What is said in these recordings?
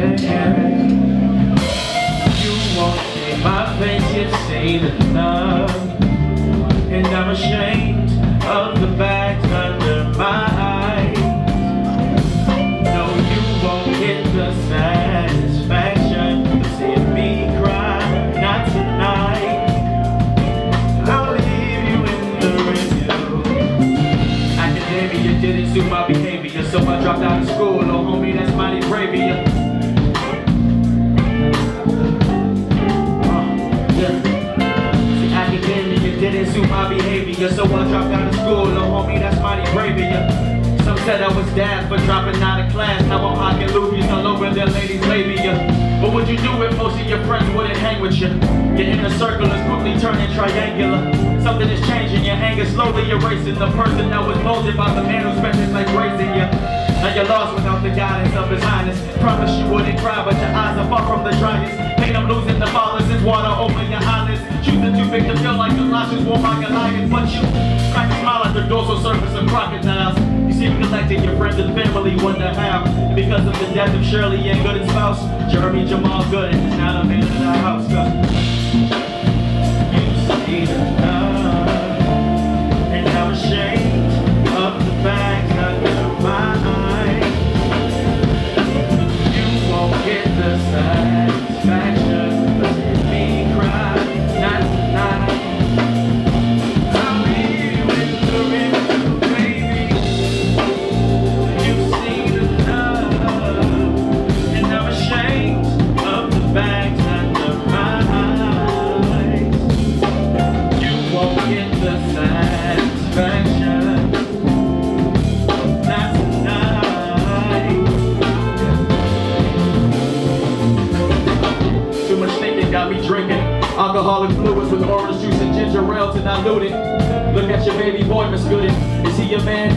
You won't see my face, you've seen enough. And I'm ashamed of the bags my behavior, so I dropped out of school. Oh, homie, that's mighty bravia. Some said I was daft for dropping out of class. Now I'm hocking loopies all over their ladies' labia. What would you do if most of your friends wouldn't hang with you? Your inner circle is quickly turning triangular. Something is changing, your anger slowly erasing the person that was molded by the man who spent his life raising you. Now you're lost without the guidance of his highness. Promise you wouldn't cry, but your eyes are far from the dryness. Pain I'm losing the father since water over your eyelids. Choosing to big to feel like Colossians won't like a crocodiles. You seem collected, your friends and family wonder how. And because of the death of Shirley and Gooden's spouse, Jeremy Jamal Gooden is now the man in the house. Cause you see and I'm ashamed of the facts under my eyes. You won't get the satisfaction got me drinking. Alcoholic fluids with orange juice and ginger ale to dilute it. Look at your baby boy, Miss Gooding. Is he your man?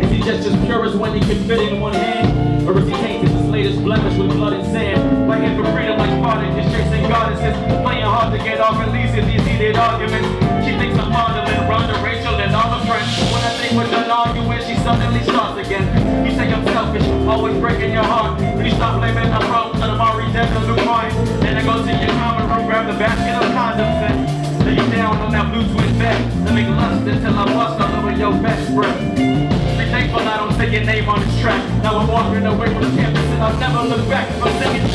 Is he just as pure as when he can fit in one hand? Or is he tainted his latest blemish with blood and sand? Fighting for freedom like Spartacus, chasing goddesses. Playing hard to get off at least these heated arguments. She thinks I'm fondling Rhonda, Rachel, and all her friends. When I think we're done arguing, she suddenly starts again. You say I'm selfish, always breaking your heart. Devil Luke Then I go to your common room, grab the basket of condoms and lay you down on that blue twin bed. Let me lust until I bust all over your best breath. Be thankful I don't say your name on this track. Now I'm walking away from the campus and I'll never look back. I'm singing